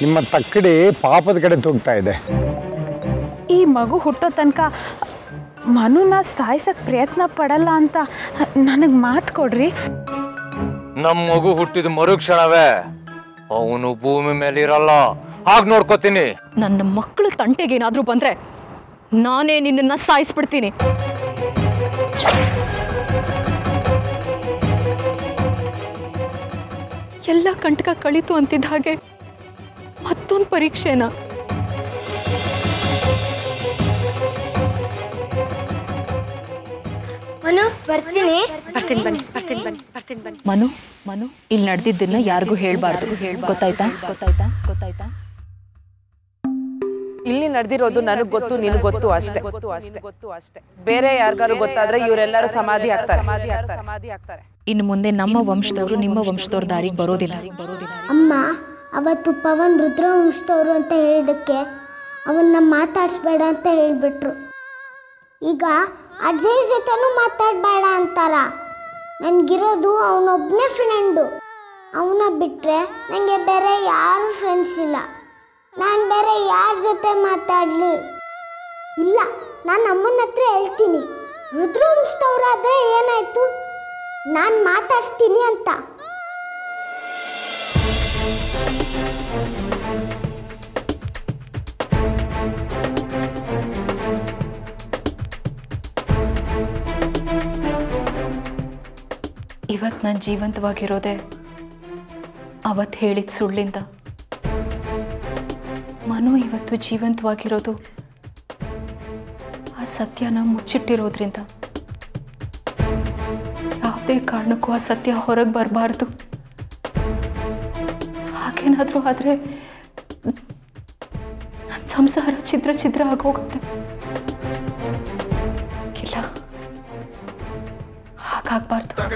ನಿಮ್ಮ ತಕ್ಕಡಿ ಪಾಪದ ಕಡೆ ತೂಗ್ತಾ ಇದೆ. ಈ ಮಗು ಹುಟ್ಟೋ ತನಕ ಮನುನ ಸಾಯ್ಸಕ್ಕೆ ಪ್ರಯತ್ನ ಪಡಲ್ಲ ಅಂತ ನನಗೆ ಮಾತು ಕೊಡ್ರಿ. ನಮ್ಮ ಮಗು ಹುಟ್ಟಿದ ಮರುಕ್ಷಣವೇ ಅವನು ಭೂಮಿ ಮೇಲೆ ಇರಲ್ಲ ಹಾಗೆ ನೋಡ್ಕೋತೀನಿ. ನನ್ನ ಮಕ್ಕಳ ತಂಟೆಗೆ ಏನಾದರೂ ಬಂದ್ರೆ ನಾನೇ ನಿನ್ನನ್ನ ಸಾಯಿಸ್ಬಿಡ್ತೀನಿ. ಎಲ್ಲ ಕಂಟಕ ಕಳೀತು ಅಂತಿದ್ದ ಹಾಗೆ ಮತ್ತೊಂದು ಪರೀಕ್ಷೆನ. ಮನು ಬರ್ತೀನಿ. ಬರ್ತೀನಿ ಬನ್ನಿ ಬರ್ತೀನಿ ಬನ್ನಿ ಬರ್ತೀನಿ ಬನ್ನಿ. ಮನು ಮನು ಇಲ್ಲಿ ನಡೆದಿದ್ದನ್ನ ಯಾರಿಗೂ ಹೇಳ್ಬಾರ್ದು. ಗೊತ್ತಾಯ್ತಾ? ಗೊತ್ತಾಯ್ತಾ? ಗೊತ್ತಾಯ್ತಾ? ಇಲ್ಲಿ ನಡೆದಿರೋದು ನನಗೆ ಗೊತ್ತು ನಿನ್ ಗೊತ್ತು ಅಷ್ಟೇ. ಗೊತ್ತು ಅಷ್ಟೇ ಗೊತ್ತು ಅಷ್ಟೇ ಬೇರೆ ಯಾರಿಗಾರು ಗೊತ್ತಾದ್ರೆ ಇವರೆಲ್ಲರೂ ಸಮಾಧಿ ಆಗ್ತಾರೆ. ಸಮಾಧಿ ಆಗ್ತಾರೆ ಸಮಾಧಿ ಆಗ್ತಾರೆ ಇನ್ನು ಮುಂದೆ ನಮ್ಮ ವಂಶದವರು ನಿಮ್ಮ ವಂಶದವ್ರ ದಾರಿಗೆ ಬರೋದಿಲ್ಲ ಬರೋದಿಲ್ಲ. ಅಮ್ಮ ಅವತ್ತು ಪವನ್ ರುದ್ರವಂಶದವರು ಅಂತ ಹೇಳಿದಕ್ಕೆ ಅವನ್ನ ಮಾತಾಡಿಸ್ಬೇಡ ಅಂತ ಹೇಳಿಬಿಟ್ರು. ಈಗ ಅಜಯ್ ಜೊತೆನೂ ಮಾತಾಡಬೇಡ ಅಂತಾರ. ನನಗಿರೋದು ಅವನೊಬ್ಬನೇ ಫ್ರೆಂಡು ಅವನ ಬಿಟ್ಟರೆ ನನಗೆ ಬೇರೆ ಯಾರು ಫ್ರೆಂಡ್ಸ್ ಇಲ್ಲ. ನಾನು ಬೇರೆ ಯಾರ ಜೊತೆ ಮಾತಾಡಲಿ? ಇಲ್ಲ, ನಾನು ಅಮ್ಮನ ಹತ್ರ ಹೇಳ್ತೀನಿ. ರುದ್ರವಂಶದವರಾದರೆ ಏನಾಯಿತು? ನಾನು ಮಾತಾಡ್ಸ್ತೀನಿ ಅಂತ. ಇವತ್ತು ನಾನು ಜೀವಂತವಾಗಿರೋದೆ ಅವತ್ತು ಹೇಳಿದ ಸುಳ್ಳಿಂದ. ಮನು ಇವತ್ತು ಜೀವಂತವಾಗಿರೋದು ಆ ಸತ್ಯನ ಮುಚ್ಚಿಟ್ಟಿರೋದ್ರಿಂದ. ಯಾವುದೇ ಕಾರಣಕ್ಕೂ ಆ ಸತ್ಯ ಹೊರಗೆ ಬರಬಾರ್ದು. ಹಾಗೇನಾದರೂ ಆದರೆ ಸಂಸಾರ ಛಿದ್ರ ಛಿದ್ರ ಆಗೋಗುತ್ತೆ.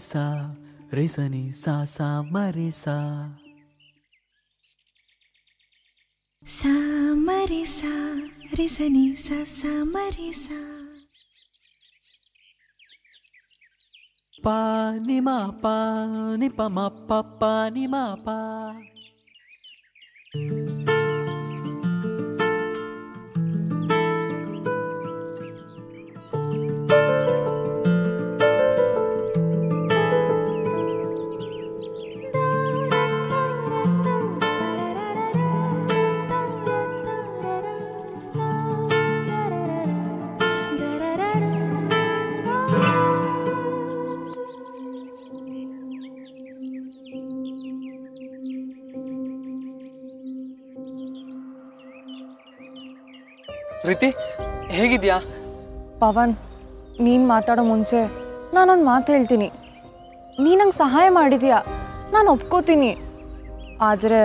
सा रे सनी सा सा मरे सा सा मरे सा रे सनी सा सा मरे सा पा नि मा पा नि प मा प पा नि मा पा ಪ್ರೀತಿ, ಹೇಗಿದ್ಯಾ? ಪವನ್, ನೀನು ಮಾತಾಡೋ ಮುಂಚೆ ನಾನೊಂದು ಮಾತು ಹೇಳ್ತೀನಿ. ನೀ ನಂಗೆ ಸಹಾಯ ಮಾಡಿದ್ಯಾ? ನಾನು ಒಪ್ಕೋತೀನಿ. ಆದರೆ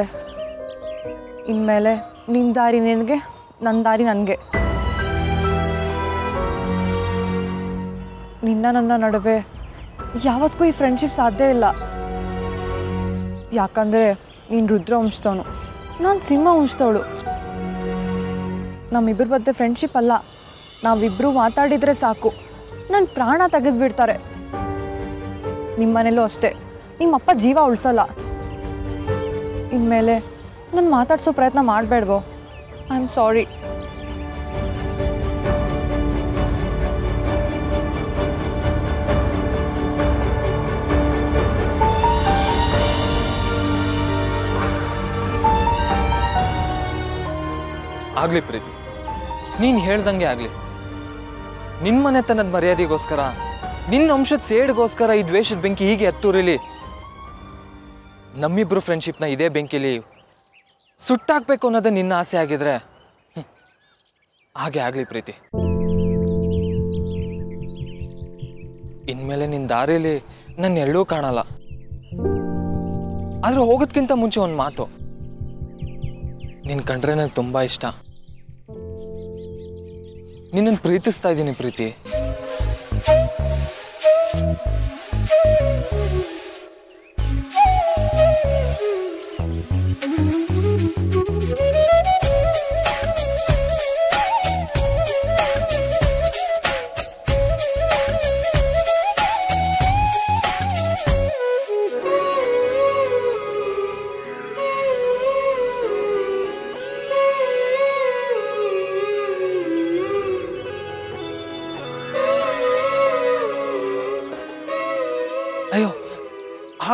ಇನ್ಮೇಲೆ ನಿನ್ನ ದಾರಿ ನಿನಗೆ ನನ್ನ ದಾರಿ ನನಗೆ. ನಿನ್ನ ನನ್ನ ನಡುವೆ ಯಾವತ್ತಿಗೂ ಈ ಫ್ರೆಂಡ್ಶಿಪ್ ಸಾಧ್ಯ ಇಲ್ಲ. ಯಾಕಂದರೆ ನೀನು ರುದ್ರ ಉಂಚ್ತವನು ನಾನು ಸಿಂಹ ವಂಶದವಳು. ನಮ್ಮಿಬ್ಬರ ಮಧ್ಯೆ ಫ್ರೆಂಡ್ಶಿಪ್ ಅಲ್ಲ. ನಾವಿಬ್ಬರು ಮಾತಾಡಿದರೆ ಸಾಕು. ನನ್ನ ಪ್ರಾಣ ತೆಗೆದುಬಿಡ್ತಾರೆ. ನಿಮ್ಮನೇಲೂ ಅಷ್ಟೇ. ನಿಮ್ಮಪ್ಪ ಜೀವ ಉಳಿಸಲ್ಲ. ಇನ್ಮೇಲೆ ನಾನು ಮಾತಾಡ್ಸೋ ಪ್ರಯತ್ನ ಮಾಡಬೇಡ್ವೋ. ಐ ಆಮ್ ಸಾರಿ ಆಗ್ಲಿ ಪ್ರೀತಿ. ನೀನ್ ಹೇಳ್ದಂಗೆ ಆಗ್ಲಿ. ನಿನ್ ಮನೆತನದ ಮರ್ಯಾದೆಗೋಸ್ಕರ ನಿನ್ನ ಅಂಶದ ಸೇಡ್ಗೋಸ್ಕರ ಈ ದ್ವೇಷದ ಬೆಂಕಿ ಹೀಗೆ ಹತ್ತೂರಿಲಿ ನಮ್ಮಿಬ್ರು ಫ್ರೆಂಡ್ಶಿಪ್ನ ಇದೇ ಬೆಂಕಿಲಿ ಸುಟ್ಟಾಕ್ಬೇಕು ಅನ್ನೋದೇ ನಿನ್ನ ಆಸೆ ಆಗಿದ್ರೆ ಹಾಗೆ ಆಗ್ಲಿ ಪ್ರೀತಿ. ಇನ್ಮೇಲೆ ನಿನ್ನ ದಾರಿಲಿ ನನ್ನ ಎರಡೂ ಕಾಣಲ್ಲ. ಆದ್ರೆ ಹೋಗೋದ್ಕಿಂತ ಮುಂಚೆ ಒಂದು ಮಾತು. ನಿನ್ನ ಕಂಡ್ರೆ ನನಗೆ ತುಂಬ ಇಷ್ಟ. ನಿನ್ನನ್ನು ಪ್ರೀತಿಸ್ತಾ ಇದ್ದೀನಿ ಪ್ರೀತಿ.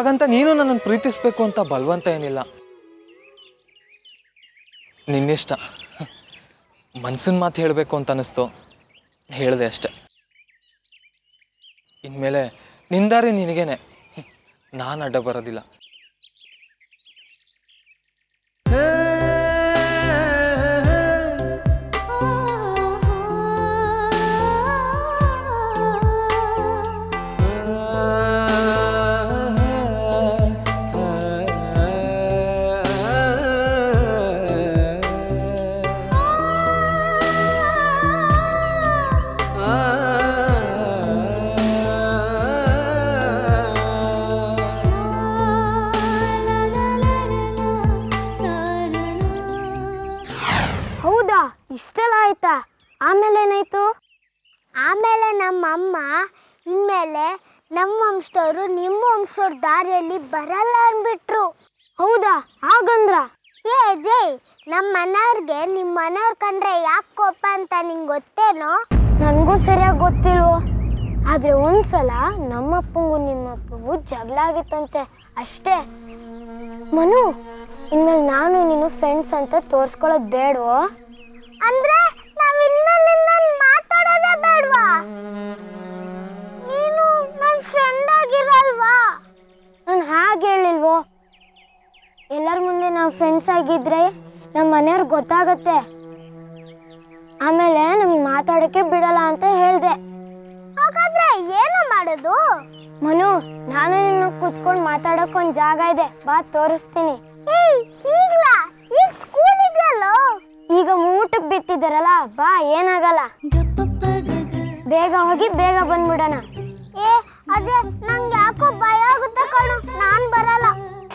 ಹಾಗಂತ ನೀನು ನನ್ನನ್ನು ಪ್ರೀತಿಸ್ಬೇಕು ಅಂತ ಬಲವಂತ ಏನಿಲ್ಲ. ನಿನ್ನಿಷ್ಟ. ಮನ್ಸಿನ ಮಾತು ಹೇಳಬೇಕು ಅಂತ ಅನ್ನಿಸ್ತು ಹೇಳಿದೆ ಅಷ್ಟೆ. ಇನ್ಮೇಲೆ ನಿಂದಾರಿ ನಿನಗೇನೆ. ನಾನು ಅಡ್ಡ ಬರೋದಿಲ್ಲ. ಆಮೇಲೆ ಏನಾಯ್ತು? ಆಮೇಲೆ ನಮ್ಮಮ್ಮ ಇನ್ಮೇಲೆ ನಮ್ಮ ವಂಶದವರು ನಿಮ್ಮ ವಂಶದವ್ರ ದಾರಿಯಲ್ಲಿ ಬರಲ್ಲ ಅಂದ್ಬಿಟ್ರು. ಹೌದಾ? ಹಾಗಂದ್ರ? ಏ ಜೈ ನಮ್ಮ ಮನೆಯವ್ರಿಗೆ ನಿಮ್ಮ ಮನೆಯವ್ರ ಕಂಡ್ರೆ ಯಾಕೆ ಕೋಪ ಅಂತ ನಿಂಗೆ ಗೊತ್ತೇನೋ? ನನಗೂ ಸರಿಯಾಗಿ ಗೊತ್ತಿಲ್ವೋ? ಆದರೆ ಒಂದ್ಸಲ ನಮ್ಮಪ್ಪಂಗೂ ನಿಮ್ಮಪ್ಪಂಗೂ ಜಗಳ ಆಗಿತ್ತಂತೆ. ಅಷ್ಟೇ. ಮನು ಇನ್ಮೇಲೆ ನಾನು ನೀನು ಫ್ರೆಂಡ್ಸ್ ಅಂತ ತೋರಿಸ್ಕೊಳ್ಳೋದು ಬೇಡವೋ? ಅಂದ್ರೆ? ಫ್ರೆಂಡ್ಸ್ ಆಗಿದ್ರೆ ನಮ್ಮ ಮನೆಯವ್ರಿಗೆ ಗೊತ್ತಾಗತ್ತೆ. ಆಮೇಲೆ ನಮ್ಗೆ ಮಾತಾಡೋಕ್ಕೆ ಬಿಡಲ್ಲ ಅಂತ ಹೇಳ್ದೆ. ಹಾಗಾದ್ರೆ ಏನು ಮಾಡೋದು? ಮನು ನಾನು ನಿನ್ನ ಕುತ್ಕೊಂಡು ಮಾತಾಡೋಕೆ ಒಂದು ಜಾಗ ಇದೆ. ಬಾ ತೋರಿಸ್ತೀನಿ. ಈಗ ಸ್ಕೂಲ್ ಇದೆಯಲ್ಲ? ಈಗ ಊಟಕ್ಕೆ ಬಿಟ್ಟಿದ್ದಾರಲ್ಲ ಬಾ ಏನಾಗಲ್ಲ. ಬೇಗ ಹೋಗಿ ಬೇಗ ಬಂದ್ಬಿಡೋಣ. ಏ ಅಜಯ್ ನಂಗೆ ಯಾಕೋ ಭಯ ಆಗುತ್ತೆ ಕಣು. ನಾನು ಬರಲ್ಲ.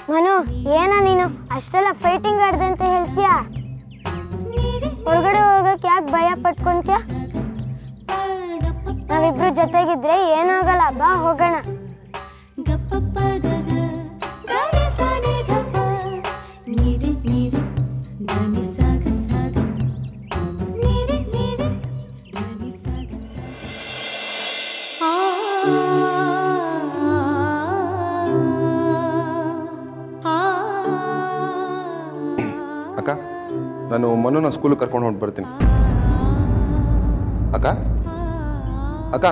ಮನು, ಏನ ನೀನು? ಅಷ್ಟೆಲ್ಲ ಫೈಟಿಂಗ್ ಆಡ್ದೆ ಅಂತ ಹೇಳ್ತೀಯಾ? ಹೊರಗಡೆ ಹೋಗಕ್ಕೆ ಯಾಕೆ ಭಯ ಪಟ್ಕೊಂತ್ಯ? ನಾವಿಬ್ರು ಜೊತೆಗಿದ್ರೆ ಏನಾಗಲ್ಲ ಸ್ಕೂಲಿಗೆ ಕರ್ಕೊಂಡು ಹೊಂಟು ಬರ್ತೀನಿ. ಅಕ್ಕ? ಅಕ್ಕ?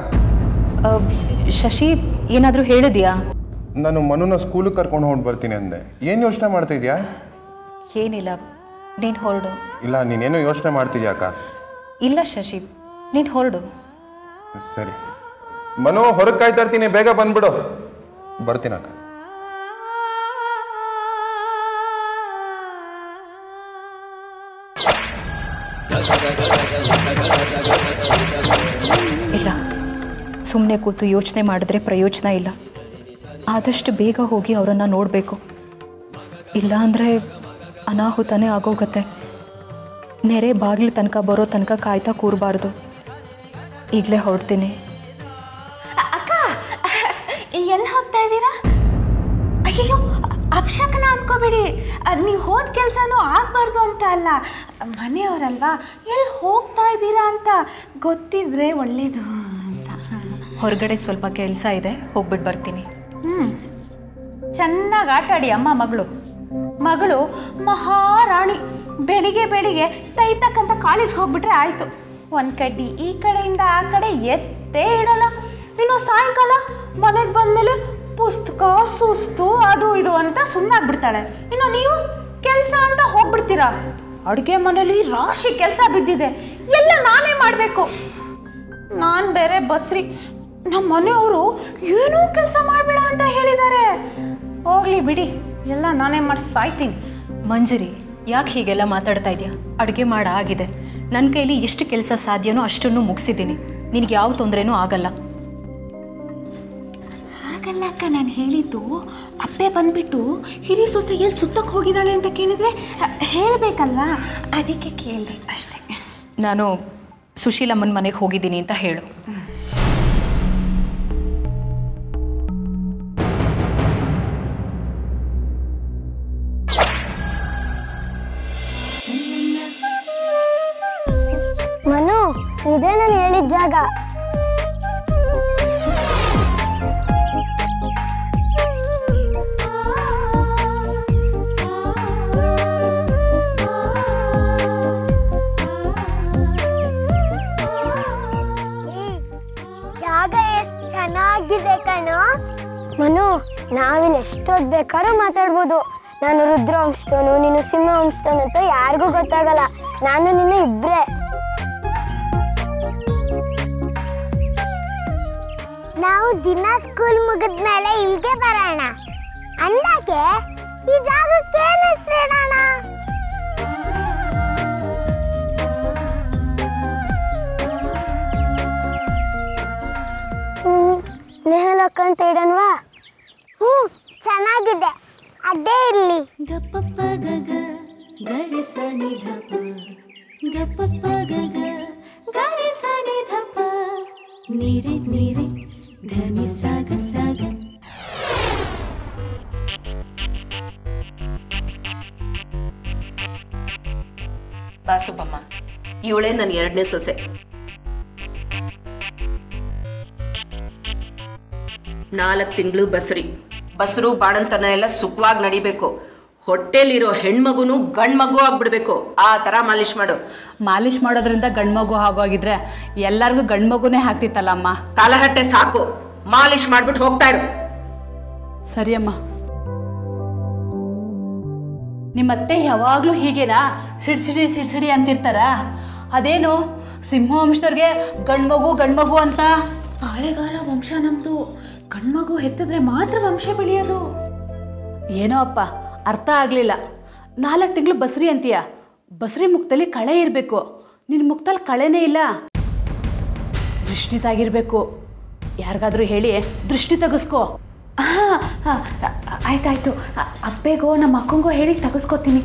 ಶಶಿ ಏನಾದರೂ ಹೇಳಿದ್ಯಾ? ನಾನು ಮನುನ ಸ್ಕೂಲ್ ಕರ್ಕೊಂಡು ಹೊಂಟು ಬರ್ತೀನಿ ಅಂದೆ. ಏನು ಯೋಚನೆ ಮಾಡ್ತಾ ಇದೆಯಾ? ಏನಿಲ್ಲ ನೀನು ಹೊರಡು. ಇಲ್ಲ ನೀನೇನೋ ಯೋಚನೆ ಮಾಡ್ತಿದ್ಯಾ ಅಕ್ಕ? ಇಲ್ಲ ಶಶಿ ನೀನು ಹೊರಡು. ಸರಿ. ಮನು ಹೊರಗೆ ಕಾಯ್ತಾ ಇರ್ತೀನಿ ಬೇಗ ಬಂದ್ಬಿಡು. ಬರ್ತೀನಿ ಇಲ್ಲ. ಸುಮ್ಮನೆ ಕೂತು ಯೋಚನೆ ಮಾಡಿದ್ರೆ ಪ್ರಯೋಜನ ಇಲ್ಲ. ಆದಷ್ಟು ಬೇಗ ಹೋಗಿ ಅವರನ್ನು ನೋಡಬೇಕು. ಇಲ್ಲ ಅಂದರೆ ಅನಾಹುತನೇ ಆಗೋಗತ್ತೆ. ನೆರೆ ಬಾಗಿಲು ತನಕ ಬರೋ ತನಕ ಕಾಯ್ತಾ ಕೂರಬಾರ್ದು. ಈಗಲೇ ಹೊರಡ್ತೀನಿ. ಅಕ್ಕ! ಎಲ್ಲಿ ಹೋಗ್ತಾ ಇದ್ದೀರಾ? ಅಯ್ಯೋ ಅಪ್ಶಕನ ಅನ್ಕೋಬೇಡಿ. ನೀವು ಹೋದ ಕೆಲಸನೂ ಆಗಬಾರ್ದು ಅಂತ ಅಲ್ಲ. ಮನೆಯವರಲ್ವಾ? ಎಲ್ಲಿ ಹೋಗ್ತಾ ಇದ್ದೀರಾ ಅಂತ ಗೊತ್ತಿದ್ರೆ ಒಳ್ಳೇದು ಅಂತ. ಹೊರಗಡೆ ಸ್ವಲ್ಪ ಕೆಲಸ ಇದೆ ಹೋಗ್ಬಿಟ್ಟು ಬರ್ತೀನಿ. ಹ್ಞೂ ಚೆನ್ನಾಗಿ ಆಟಾಡಿ ಅಮ್ಮ ಮಗಳು. ಮಗಳು ಮಹಾರಾಣಿ. ಬೆಳಿಗ್ಗೆ ಬೆಳಿಗ್ಗೆ ಸೈತಕ್ಕಂಥ ಕಾಲೇಜ್ಗೆ ಹೋಗ್ಬಿಟ್ರೆ ಆಯಿತು. ಒಂದು ಕಡ್ಡಿ ಈ ಕಡೆಯಿಂದ ಆ ಕಡೆ ಎತ್ತೇ ಇಡಲ್ಲ. ಇನ್ನು ಸಾಯಂಕಾಲ ಮನೆಗೆ ಬಂದಮೇಲೆ ಸುಸ್ತು ಅದು ಇದು ಅಂತ ಸುಮ್ಮನಾಗ್ಬಿಡ್ತಾಳೆ ಇನ್ನು ನೀವು ಕೆಲಸ ಅಂತ ಹೋಗ್ಬಿಡ್ತೀರಾ? ಅಡುಗೆ ಮನೇಲಿ ರಾಶಿ ಕೆಲಸ ಬಿದ್ದಿದೆ. ಎಲ್ಲ ನಾನೇ ಮಾಡಬೇಕು. ನಾನು ಬೇರೆ ಬಸ್ರಿ ನಮ್ಮ ಮನೆಯವರು ಏನೂ ಕೆಲಸ ಮಾಡಬೇಡ ಅಂತ ಹೇಳಿದ್ದಾರೆ. ಹೋಗ್ಲಿ ಬಿಡಿ, ಎಲ್ಲ ನಾನೇ ಮಾಡಿ ಸಾಯ್ತೀನಿ. ಮಂಜರಿ, ಯಾಕೆ ಹೀಗೆಲ್ಲ ಮಾತಾಡ್ತಾ ಇದೆಯಾ? ಅಡುಗೆ ಮಾಡ ಆಗಿದೆ. ನನ್ನ ಕೈಲಿ ಎಷ್ಟು ಕೆಲಸ ಸಾಧ್ಯನೋ ಅಷ್ಟನ್ನು ಮುಗಿಸಿದ್ದೀನಿ. ನಿನಗೆ ಯಾವ ತೊಂದರೆನೂ ಆಗಲ್ಲ. ಹಾಗಲ್ಲ ಅಕ್ಕ ನಾನು ಹೇಳಿದ್ದು. ಅಪ್ಪೆ ಬಂದ್ಬಿಟ್ಟು ಹಿರಿ ಸೊಸೆ ಎಲ್ಲಿ ಸುತ್ತಕ್ಕೆ ಹೋಗಿದ್ದಾಳೆ ಅಂತ ಕೇಳಿದ್ರೆ ಹೇಳಬೇಕಲ್ವಾ? ಅದಕ್ಕೆ ಕೇಳಿದೆ ಅಷ್ಟೇ. ನಾನು ಸುಶೀಲಮ್ಮನ ಮನೆಗೆ ಹೋಗಿದ್ದೀನಿ ಅಂತ ಹೇಳು. ಚೆನ್ನಾಗಿದೆ ಕಣೋ ಮನು ನಾವಿಲ್ಲಿ ಎಷ್ಟೊತ್ತು ಬೇಕಾದ್ರೂ ಮಾತಾಡ್ಬೋದು. ನಾನು ರುದ್ರವಂಶದವನು ನೀನು ಸಿಂಹವಂಶದವನು ಅಂತ ಯಾರಿಗೂ ಗೊತ್ತಾಗಲ್ಲ. ನಾನು ನಿನ್ನ ಇಬ್ರೇ. ನಾವು ದಿನ ಸ್ಕೂಲ್ ಮುಗಿದ್ಮೇಲೆ ಇಲ್ಲಿಗೆ ಬರೋಣ. ಅಂದಾಕೆ ಈ ಜಾಗಕ್ಕೆ ಹೆಸರಿಡೋಣ ಅಂತ ಇಡನ್ವಾ ಹ್ಞೂ ಚೆನ್ನಾಗಿದೆ. ಅದೇ ಇರ್ಲಿ. ಗಪ್ಪಪ್ಪ ಗಗ ಗರಿ ಸನಿ ಧಪ ಗಪ್ಪಪ್ಪ ಗಗ ಗರಿ ಸನಿ ಧಪ ನೀರಿ ನೀರಿ ಧನಿ ಸಾಗ ಸಾಗ ಬಾಸುಬಮ್ಮ ಇವಳೇ ನನ್ನ ಎರಡನೇ ಸೊಸೆ. ನಾಲ್ಕು ತಿಂಗಳು ಬಸರಿ. ಬಸರು ಬಾಣಂತನ ಎಲ್ಲ ಸುಖವಾಗಿ ನಡಿಬೇಕು. ಹೊಟ್ಟೆಲಿರೋ ಹೆಣ್ಮಗುನು ಗಂಡ್ಮಗು ಆಗ್ಬಿಡ್ಬೇಕು. ಆ ಥರ ಮಾಲಿಶ್ ಮಾಡು. ಮಾಲಿಶ್ ಮಾಡೋದ್ರಿಂದ ಗಂಡ್ಮಗು ಆಗೋಗಿದ್ರೆ ಎಲ್ಲರಿಗೂ ಗಂಡ್ಮಗುನೇ ಅಮ್ಮ ತಲಹಟ್ಟೆ ಸಾಕು. ಮಾಲಿಶ್ ಮಾಡ್ಬಿಟ್ಟು ಹೋಗ್ತಾ ಇರು. ಸರಿಯಮ್ಮ ನಿಮ್ಮತ್ತೆ ಯಾವಾಗಲೂ ಹೀಗೇನಾ? ಸಿಡ್ಸಿಡಿ ಸಿಡ್ಸಿಡಿ ಅಂತಿರ್ತಾರ? ಅದೇನು? ಸಿಂಹವಂಶದವ್ರಿಗೆ ಗಂಡ್ಮಗು ಗಂಡ್ಮಗು ಅಂತ? ಕಾಳೆಗಾಲ ವಂಶ ನಮ್ಮದು ಗಂಡ್ಮಗು ಹೆತ್ತಿದ್ರೆ ಮಾತ್ರ ವಂಶ ಬೆಳೆಯೋದು. ಏನೋ ಅಪ್ಪ ಅರ್ಥ ಆಗಲಿಲ್ಲ. ನಾಲ್ಕು ತಿಂಗಳು ಬಸ್ರಿ ಅಂತೀಯ? ಬಸ್ರಿ ಮುಖದಲ್ಲಿ ಕಳೆ ಇರಬೇಕು. ನಿನ್ನ ಮುಖದಲ್ಲಿ ಕಳೆನೇ ಇಲ್ಲ. ದೃಷ್ಟಿತಾಗಿರಬೇಕು ಯಾರಿಗಾದ್ರೂ ಹೇಳಿ ದೃಷ್ಟಿ ತೆಗೆಸ್ಕೋ. ಹಾಂ ಹಾಂ ಆಯ್ತಾಯ್ತು. ಅಪ್ಪೆಗೋ ನಮ್ಮ ಅಕ್ಕಂಗೋ ಹೇಳಿ ತೆಗೆಸ್ಕೋತೀನಿ.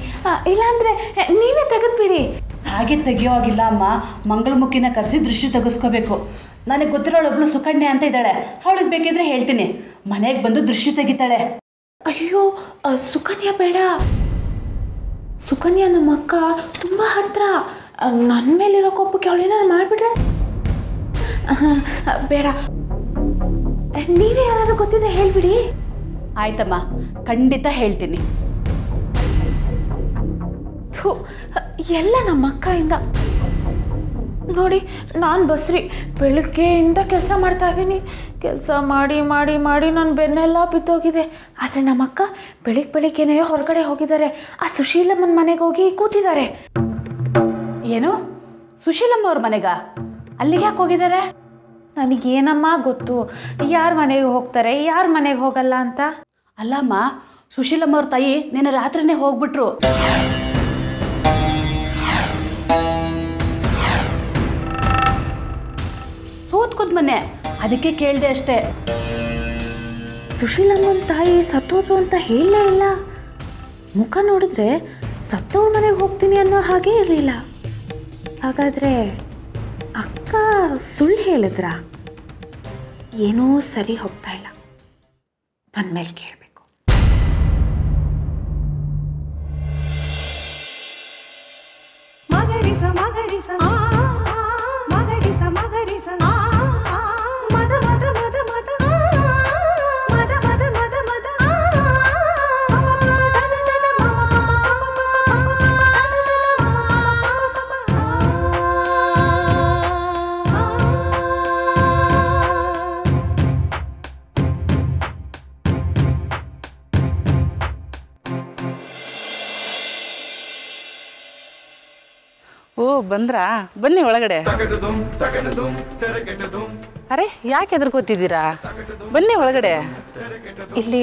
ಇಲ್ಲಾಂದ್ರೆ ನೀವೇ ತೆಗೆದ್ಬಿಡಿ. ಹಾಗೆ ತೆಗಿಯೋ ಆಗಿಲ್ಲ ಅಮ್ಮ. ಮಂಗಳಮುಖಿನ ಕರೆಸಿ ದೃಷ್ಟಿ ತೆಗೆಸ್ಕೋಬೇಕು. ನನಗೆ ಗೊತ್ತಿರೋಳೊಬ್ಳು ಸುಕನ್ಯೆ ಅಂತ ಇದ್ದಾಳೆ. ಅವಳಿಗೆ ಬೇಕಿದ್ರೆ ಹೇಳ್ತೀನಿ. ಮನೆಗೆ ಬಂದು ದೃಶ್ಯ ತೆಗಿತಾಳೆ. ಅಯ್ಯೋ ಸುಕನ್ಯಾ ಬೇಡ. ಸುಕನ್ಯಾ ನಮ್ಮ ಅಕ್ಕ ತುಂಬ ಹತ್ರ. ನನ್ನ ಮೇಲಿರೋ ಕೋಪಕ್ಕೆ ಅವಳೇನಾರು ಮಾಡಿಬಿಟ್ರೆ? ಬೇಡ. ನೀವೇ ಯಾರು ಗೊತ್ತಿದ್ರೆ ಹೇಳ್ಬಿಡಿ. ಆಯ್ತಮ್ಮ ಖಂಡಿತ ಹೇಳ್ತೀನಿ. ಥು ಎಲ್ಲ ನಮ್ಮ ಅಕ್ಕಯಿಂದ ನೋಡಿ, ನಾನು ಬಸ್ರಿ ಬೆಳಗ್ಗೆಯಿಂದ ಕೆಲಸ ಮಾಡ್ತಾ ಇದ್ದೀನಿ. ಕೆಲಸ ಮಾಡಿ ಮಾಡಿ ಮಾಡಿ ನನ್ನ ಬೆನ್ನೆಲ್ಲ ಬಿದ್ದೋಗಿದೆ. ಆದರೆ ನಮ್ಮಕ್ಕ ಬೆಳಿಗ್ಗೆ ಬೆಳಿಗ್ಗೆನೇ ಹೊರಗಡೆ ಹೋಗಿದ್ದಾರೆ. ಆ ಸುಶೀಲಮ್ಮನ ಮನೆಗೆ ಹೋಗಿ ಕೂತಿದ್ದಾರೆ. ಏನು? ಸುಶೀಲಮ್ಮ ಅವ್ರ ಮನೆಗ? ಅಲ್ಲಿಗೆ ಯಾಕೆ ಹೋಗಿದ್ದಾರೆ? ನನಗೇನಮ್ಮ ಗೊತ್ತು. ಯಾರ ಮನೆಗೆ ಹೋಗ್ತಾರೆ, ಯಾರ ಮನೆಗೆ ಹೋಗಲ್ಲ ಅಂತ? ಅಲ್ಲಮ್ಮ, ಸುಶೀಲಮ್ಮ ಅವ್ರ ತಾಯಿ ನಿನ್ನೆ ರಾತ್ರಿನೇ ಹೋಗ್ಬಿಟ್ರು. ಸೋತ್ಕೊಂಡ್ ಮನೆ. ಅದಕ್ಕೆ ಕೇಳ್ದೆ ಅಷ್ಟೇ. ಸುಶೀಲಮ್ಮನ ತಾಯಿ ಸತ್ತೋದ್ರು ಅಂತ ಹೇಳಲೇ ಇಲ್ಲ. ಮುಖ ನೋಡಿದ್ರೆ ಸತ್ತವ್ರ ಮನೆಗೆ ಹೋಗ್ತೀನಿ ಅನ್ನೋ ಹಾಗೆ ಇರಲಿಲ್ಲ. ಹಾಗಾದ್ರೆ ಅಕ್ಕ ಸುಳ್ಳು ಹೇಳಿದ್ರ? ಏನೋ ಸರಿ ಹೋಗ್ತಾ ಇಲ್ಲ. ಬಂದ್ಮೇಲೆ ಕೇಳಬೇಕು. ಮಗರಿಸ ಮಗರಿಸ ಬಂದ್ರಾ? ಬನ್ನಿ ಒಳಗಡೆ. ಅರೆ ಯಾಕೆ ಎದ್ರಕೋತಿದ್ದೀರಾ ಬನ್ನಿ ಒಳಗಡೆ. ಇಲ್ಲಿ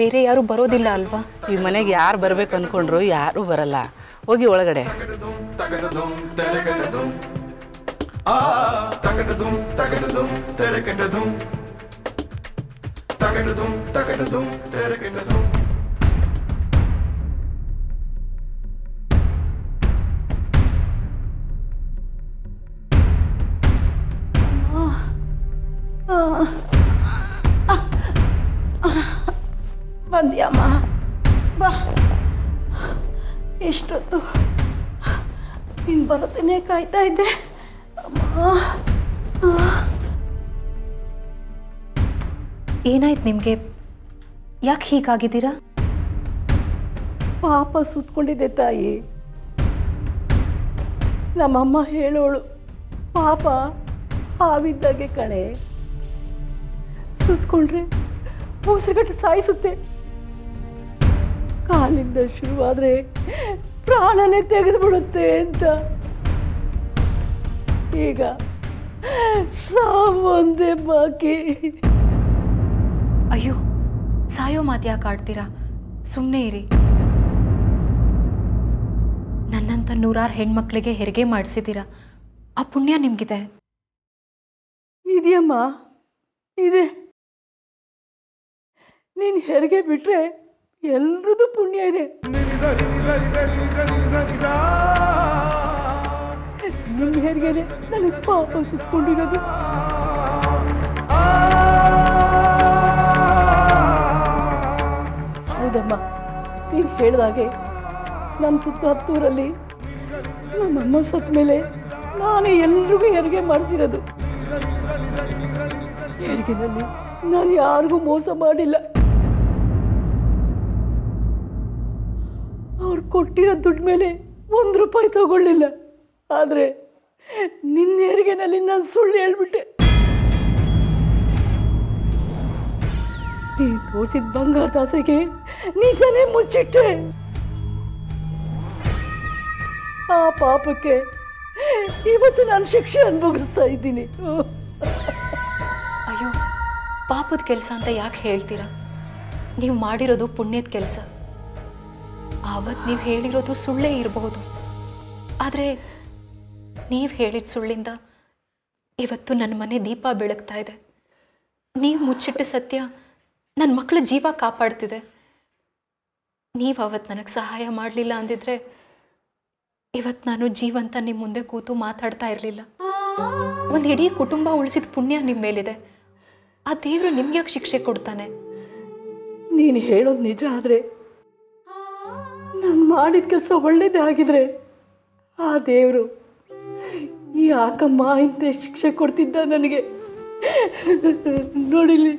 ಬೇರೆ ಯಾರು ಬರೋದಿಲ್ಲ ಅಲ್ವಾ? ಈ ಮನೆಗೆ ಯಾರು ಬರ್ಬೇಕು ಅನ್ಕೊಂಡ್ರು ಯಾರು ಬರಲ್ಲ. ಹೋಗಿ ಒಳಗಡೆ. ಬಂದ್ಯಮ್ಮ ಕಾಯ್ತಾ ಇದ್ದೆ ಏನಾಯ್ತು ನಿಮಗೆ? ಯಾಕೆ ಹೀಗಾಗಿದ್ದೀರಾ? ಪಾಪ ಸುತ್ಕೊಂಡಿದ್ದೆ ತಾಯಿ. ನಮ್ಮಮ್ಮ ಹೇಳೋಳು ಪಾಪ ಹಾವಿದ್ದಾಗೆ ಕಣೆ. ಸುತ್ಕೊಂಡ್ರೆ ಉಸಿರುಗಟ್ಟು ಸಾಯಿಸುತ್ತೆ. ಕಾಲಿಂದ ಶುರುವಾದ್ರೆ ಪ್ರಾಣನೇ ತೆಗೆದು ಬಿಡುತ್ತೆ ಅಂತ. ಈಗ ಸಾವು ಒಂದೇ ಬಾಕಿ. ಅಯ್ಯೋ ಸಾಯೋ ಮಾತು ಯಾಕೆ ಆಡ್ತೀರಾ? ಸುಮ್ಮನೆ ಇರಿ. ನನ್ನಂಥ ನೂರಾರು ಹೆಣ್ಮಕ್ಳಿಗೆ ಹೆರಿಗೆ ಮಾಡಿಸಿದ್ದೀರಾ? ಆ ಪುಣ್ಯ ನಿಮಗಿದೆ. ಇದೆಯಮ್ಮ ಇದೆ. ನೀನು ಹೆರಿಗೆ ಬಿಟ್ಟರೆ ಎಲ್ರದ್ದು ಪುಣ್ಯ ಇದೆ. ನಿಮ್ಮ ಹೆರಿಗೆನೆ ನನಗೆ ಪಾಪ ಸುತ್ಕೊಂಡಿರೋದು. ಹೌದಮ್ಮ, ನೀನು ಹೇಳಿದಾಗೆ ನಮ್ಮ ಸುತ್ತ ಹತ್ತೂರಲ್ಲಿ ನಮ್ಮಮ್ಮ ಸತ್ತ ಮೇಲೆ ನಾನೇ ಎಲ್ರಿಗೂ ಹೆರಿಗೆ ಮಾಡಿಸಿರೋದು. ಹೆರಿಗೆನಲ್ಲಿ ನಾನು ಯಾರಿಗೂ ಮೋಸ ಮಾಡಿಲ್ಲ. ಅವ್ರು ಕೊಟ್ಟಿರೋ ದುಡ್ಡು ಮೇಲೆ ಒಂದು ರೂಪಾಯಿ ತಗೊಳ್ಳಿಲ್ಲ. ಆದರೆ ನಿನ್ನ ಹೆರಿಗೆನಲ್ಲಿ ನಾನು ಸುಳ್ಳು ಹೇಳ್ಬಿಟ್ಟೆ. ನೀ ತೋರಿಸಿದ ಬಂಗಾರ ದಾಸೆಗೆ ನಿಜನೇ ಮುಚ್ಚಿಟ್ಟೆ. ಆ ಪಾಪಕ್ಕೆ ಇವತ್ತು ನಾನು ಶಿಕ್ಷೆ ಅನುಭವಿಸ್ತಾ ಇದ್ದೀನಿ. ಅಯ್ಯೋ, ಪಾಪದ ಕೆಲಸ ಅಂತ ಯಾಕೆ ಹೇಳ್ತೀರಾ? ನೀವು ಮಾಡಿರೋದು ಪುಣ್ಯದ ಕೆಲಸ. ಆವತ್ತು ನೀವು ಹೇಳಿರೋದು ಸುಳ್ಳೇ ಇರಬಹುದು ಆದರೆ ನೀವು ಹೇಳಿದ ಸುಳ್ಳಿಂದ ಇವತ್ತು ನನ್ನ ಮನೆ ದೀಪ ಬೆಳಗ್ತಾ ಇದೆ. ನೀವು ಮುಚ್ಚಿಟ್ಟ ಸತ್ಯ ನನ್ನ ಮಕ್ಕಳ ಜೀವ ಕಾಪಾಡ್ತಿದೆ. ನೀವು ಅವತ್ತು ನನಗೆ ಸಹಾಯ ಮಾಡಲಿಲ್ಲ ಅಂದಿದ್ರೆ ಇವತ್ತು ನಾನು ಜೀವಂತ ನಿಮ್ಮ ಮುಂದೆ ಕೂತು ಮಾತಾಡ್ತಾ ಇರಲಿಲ್ಲ. ಒಂದು ಇಡೀ ಕುಟುಂಬ ಉಳಿಸಿದ ಪುಣ್ಯ ನಿಮ್ಮ ಮೇಲಿದೆ. ಆ ದೇವರು ನಿಮ್ಗೆ ಯಾಕೆ ಶಿಕ್ಷೆ ಕೊಡ್ತಾನೆ? ನೀನು ಹೇಳೋದು ನಿಜ ಆದರೆ ನಾನು ಮಾಡಿದ ಕೆಲಸ ಒಳ್ಳೇದೇ ಆಗಿದ್ರೆ ಆ ದೇವರು ಯಾಕಮ್ಮ ಇಂತೆ ಶಿಕ್ಷೆ ಕೊಡ್ತಿದ್ದ ನನಗೆ? ನೋಡಿಲಿ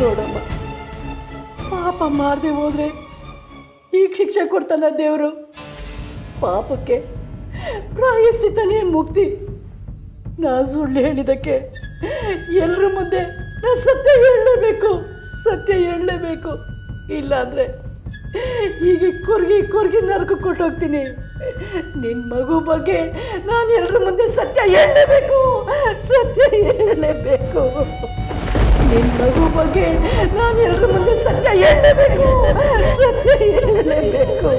ನೋಡಮ್ಮ, ಪಾಪ ಮಾಡದೆ ಹೋದ್ರೆ ಈಗ ಶಿಕ್ಷೆ ಕೊಡ್ತಾನ ದೇವರು? ಪಾಪಕ್ಕೆ ಪ್ರಾಯಶ್ಚಿತನೇ ಮುಕ್ತಿ. ನಾ ಸುಳ್ಳು ಹೇಳಿದಕ್ಕೆ ಎಲ್ಲರ ಮುಂದೆ ನಾ ಸತ್ಯ ಹೇಳಲೇಬೇಕು ಸತ್ಯ ಹೇಳಲೇಬೇಕು. ಇಲ್ಲಾಂದ್ರೆ ಹೀಗೆ ಕೊರ್ಗಿ ಕೊರ್ಗಿ ನರಕ ಕೊಟ್ಟೋಗ್ತೀನಿ. ನಿನ್ನ ಮಗು ಬಗ್ಗೆ ನಾನು ಎಲ್ಲರ ಮುಂದೆ ಸತ್ಯ ಹೇಳಲೇಬೇಕು ಸತ್ಯ ಹೇಳಲೇಬೇಕು. ನಿನ್ನ ಮಗು ಬಗ್ಗೆ ನಾನು ಎಲ್ಲರ ಮುಂದೆ ಸತ್ಯ ಹೇಳಲೇಬೇಕು ಸತ್ಯ ಹೇಳಲೇಬೇಕು.